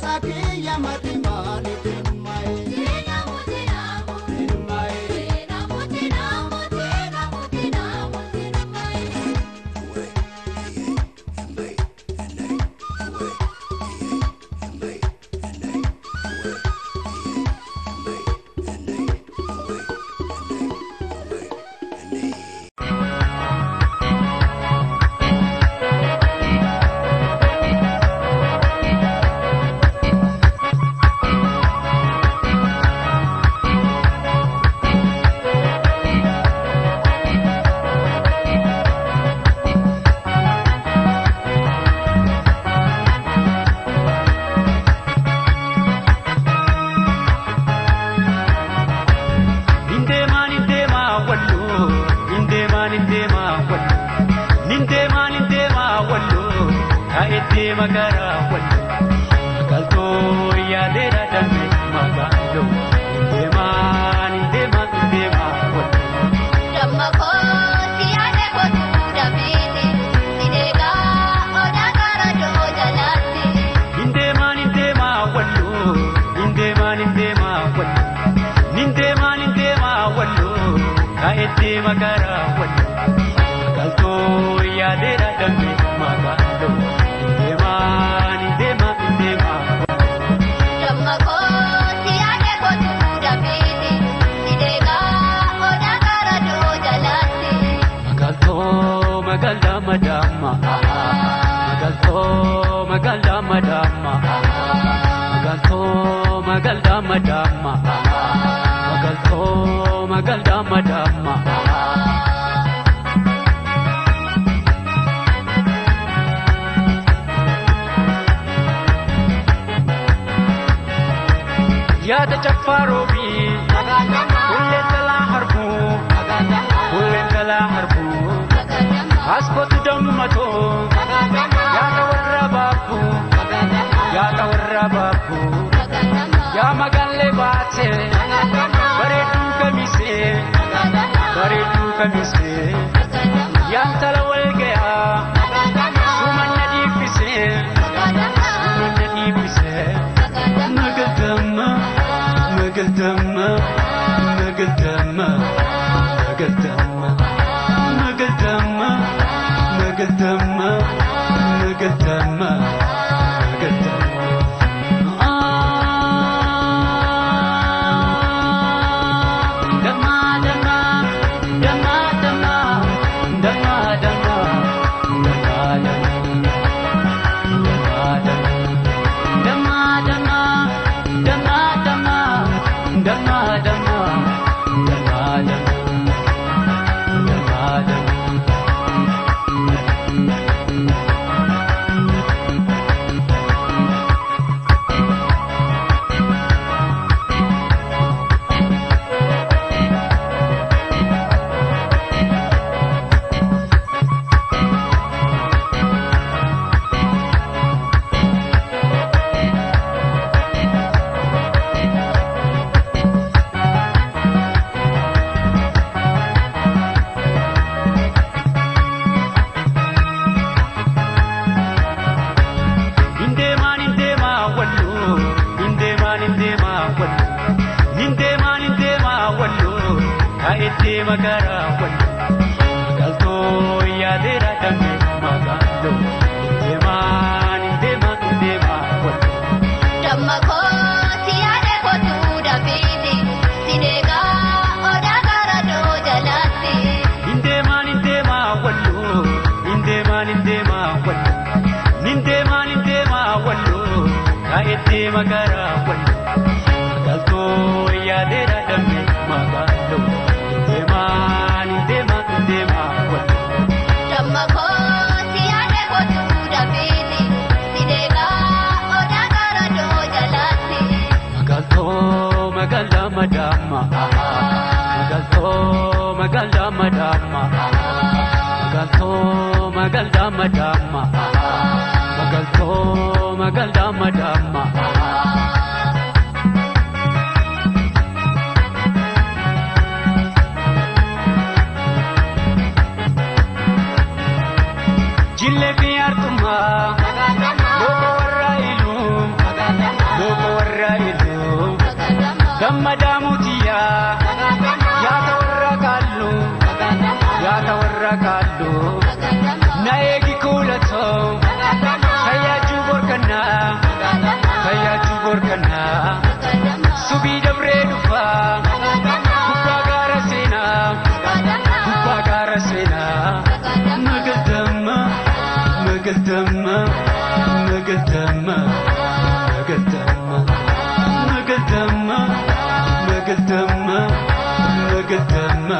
sabía más. deema karaa waliin galtoo yaadeedha dambe maqaan loon deemaa ni deema ni deema waliin. Damma koosi yaadee kootu dambiiti sideegaa odaa karaa joo jalaatti. Ni deema ni deema waliin ni deema ni deema waliin ni deema ni deema waliin ka'ee deema karaa waliin. damma gal damma damma. Yaada caffaroo. fafise yaatala walgeya suman suman itti makaraa wayii. Galtoo yaadee raadame maqaan ta'u deemaa ni deema ni deema wayii. Damma kooti yaadee kootu dafeeti sideegaa odaa gara doo jalaatti. Ni deema ni deema walloo ni deema ni deema walloo ni deema ni deema walloo ka itti makaraa. Magaaltoo magaal daama daama. Magaaltoo magaal daama daama. Magaaltoo magaal daama daama. ነገደማ ነገደማ ነገደማ ነገደማ ነገደማ ነገደማ